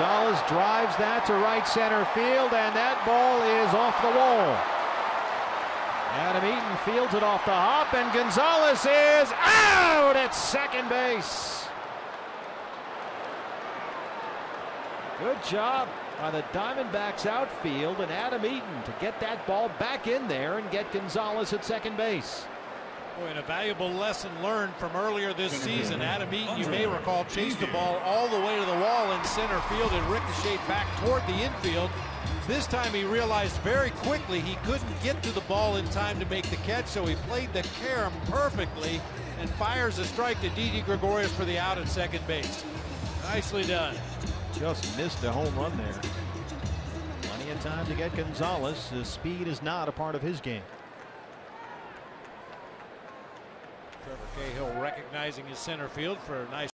Gonzalez drives that to right center field, and that ball is off the wall. Adam Eaton fields it off the hop, and Gonzalez is out at second base. Good job by the Diamondbacks outfield and Adam Eaton to get that ball back in there and get Gonzalez at second base. Boy, and a valuable lesson learned from earlier this season. Adam Eaton, you may recall, chased the ball all the way to the wall in center field and ricocheted back toward the infield. This time he realized very quickly he couldn't get to the ball in time to make the catch, so he played the carom perfectly and fires a strike to Didi Gregorius for the out at second base. Nicely done. Just missed a home run there. Plenty of time to get Gonzalez. His speed is not a part of his game. Trevor Cahill recognizing his center field for a nice